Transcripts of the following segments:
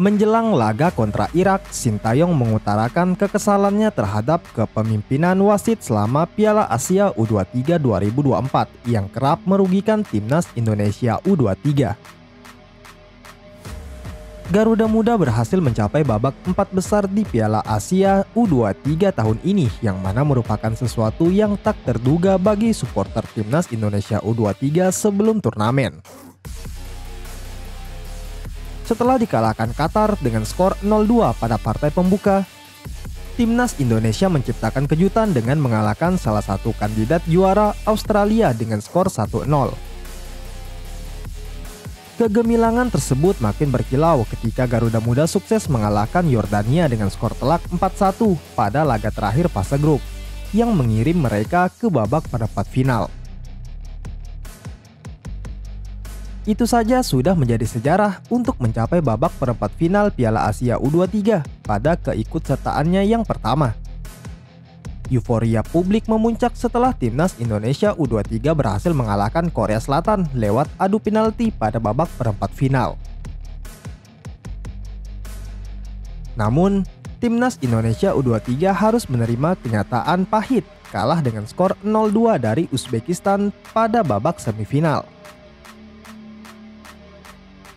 Menjelang laga kontra Irak, Sintayong mengutarakan kekesalannya terhadap kepemimpinan wasit selama Piala Asia U23 2024 yang kerap merugikan timnas Indonesia U23. Garuda Muda berhasil mencapai babak empat besar di Piala Asia U23 tahun ini yang mana merupakan sesuatu yang tak terduga bagi supporter timnas Indonesia U23 sebelum turnamen setelah dikalahkan Qatar dengan skor 0-2 pada partai pembuka. Timnas Indonesia menciptakan kejutan dengan mengalahkan salah satu kandidat juara Australia dengan skor 1-0. Kegemilangan tersebut makin berkilau ketika Garuda Muda sukses mengalahkan Yordania dengan skor telak 4-1 pada laga terakhir fase grup yang mengirim mereka ke babak perempat final. Itu saja sudah menjadi sejarah untuk mencapai babak perempat final Piala Asia U23 pada keikutsertaannya yang pertama. Euforia publik memuncak setelah timnas Indonesia U23 berhasil mengalahkan Korea Selatan lewat adu penalti pada babak perempat final. Namun, timnas Indonesia U23 harus menerima kenyataan pahit kalah dengan skor 0-2 dari Uzbekistan pada babak semifinal.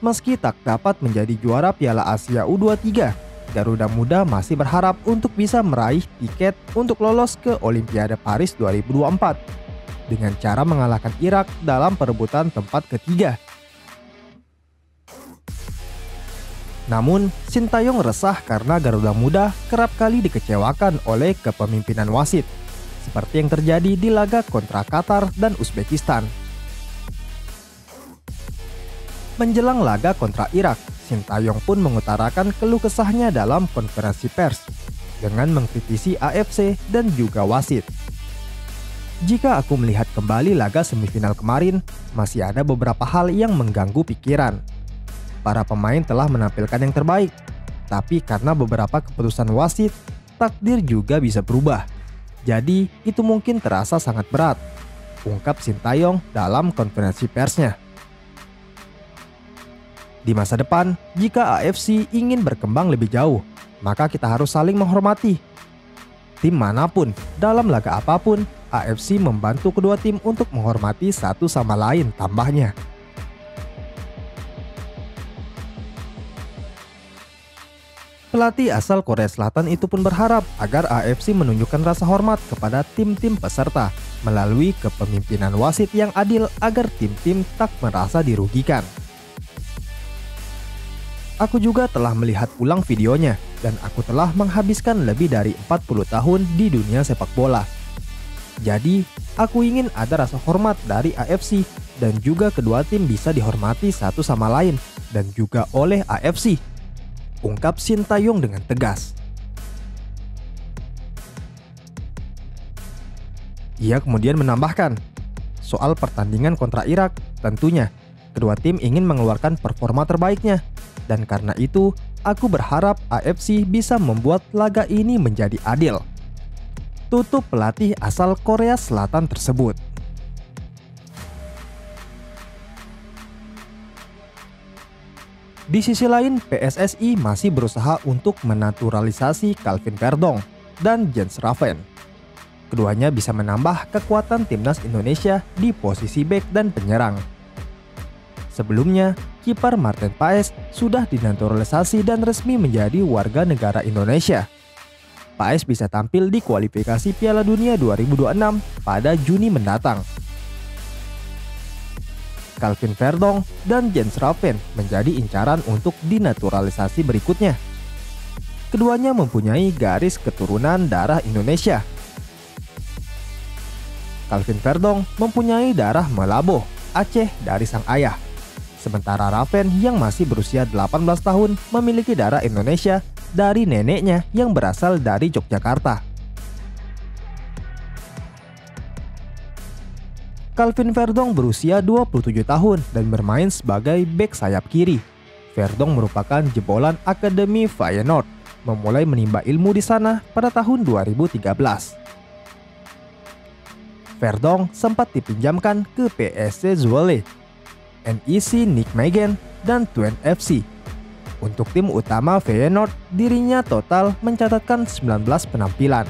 Meski tak dapat menjadi juara Piala Asia U23, Garuda Muda masih berharap untuk bisa meraih tiket untuk lolos ke Olimpiade Paris 2024 dengan cara mengalahkan Irak dalam perebutan tempat ketiga. Namun, Sintayong resah karena Garuda Muda kerap kali dikecewakan oleh kepemimpinan wasit, seperti yang terjadi di laga kontra Qatar dan Uzbekistan. Menjelang laga kontra Irak, Sintayong pun mengutarakan keluh kesahnya dalam konferensi pers dengan mengkritisi AFC dan juga wasit. Jika aku melihat kembali laga semifinal kemarin, masih ada beberapa hal yang mengganggu pikiran. Para pemain telah menampilkan yang terbaik, tapi karena beberapa keputusan wasit, takdir juga bisa berubah. Jadi, itu mungkin terasa sangat berat, ungkap Sintayong dalam konferensi persnya. Di masa depan, jika AFC ingin berkembang lebih jauh, maka kita harus saling menghormati. Tim mana pun, dalam laga apa pun, AFC membantu kedua tim untuk menghormati satu sama lain tambahnya. Pelatih asal Korea Selatan itu pun berharap agar AFC menunjukkan rasa hormat kepada tim-tim peserta melalui kepemimpinan wasit yang adil agar tim-tim tak merasa dirugikan. Aku juga telah melihat ulang videonya dan aku telah menghabiskan lebih dari 40 tahun di dunia sepak bola. Jadi, aku ingin ada rasa hormat dari AFC dan juga kedua tim bisa dihormati satu sama lain dan juga oleh AFC. Ungkap Sintayong dengan tegas. Ia kemudian menambahkan, soal pertandingan kontra Irak, tentunya kedua tim ingin mengeluarkan performa terbaiknya dan karena itu, aku berharap AFC bisa membuat laga ini menjadi adil. Tutup pelatih asal Korea Selatan tersebut. Di sisi lain, PSSI masih berusaha untuk menaturalisasi Calvin Verdong dan Jens Raven. Keduanya bisa menambah kekuatan timnas Indonesia di posisi back dan penyerang. Sebelumnya, kiper Martin Paes sudah dinaturalisasi dan resmi menjadi warga negara Indonesia. Paes bisa tampil di kualifikasi Piala Dunia 2026 pada Juni mendatang. Calvin Verdong dan Jens Raven menjadi incaran untuk dinaturalisasi berikutnya. Keduanya mempunyai garis keturunan darah Indonesia. Calvin Verdong mempunyai darah Melabo, Aceh dari sang ayah. Sementara Raven yang masih berusia 18 tahun memiliki darah Indonesia dari neneknya yang berasal dari Yogyakarta. Calvin Verdong berusia 27 tahun dan bermain sebagai bek sayap kiri. Verdong merupakan jebolan Akademi Feyenoord, memulai menimba ilmu di sana pada tahun 2013. Verdong sempat dipinjamkan ke PSC Zwolle NEC Nick Megan, dan Twin FC. Untuk tim utama Feyenoord, dirinya total mencatatkan 19 penampilan.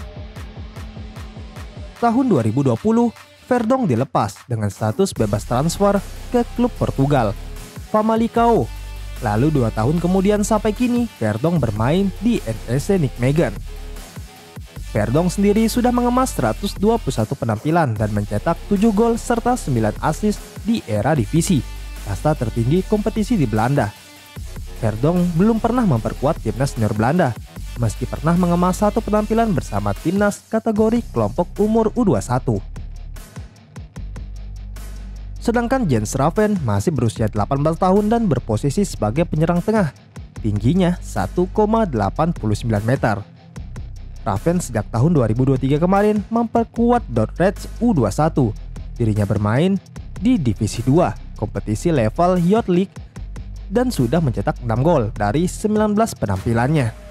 Tahun 2020, Verdong dilepas dengan status bebas transfer ke klub Portugal, Famalicão. Lalu dua tahun kemudian sampai kini, Verdong bermain di NEC Nijmegen. Verdong sendiri sudah mengemas 121 penampilan dan mencetak 7 gol serta 9 assist di era divisi, kasta tertinggi kompetisi di Belanda. Verdong belum pernah memperkuat timnas senior Belanda, meski pernah mengemas satu penampilan bersama timnas kategori kelompok umur U21. Sedangkan Jens Raven masih berusia 18 tahun dan berposisi sebagai penyerang tengah. Tingginya 1,89 meter. Raven sejak tahun 2023 kemarin memperkuat Reds U21. Dirinya bermain di Divisi 2, kompetisi level Youth League, dan sudah mencetak 6 gol dari 19 penampilannya.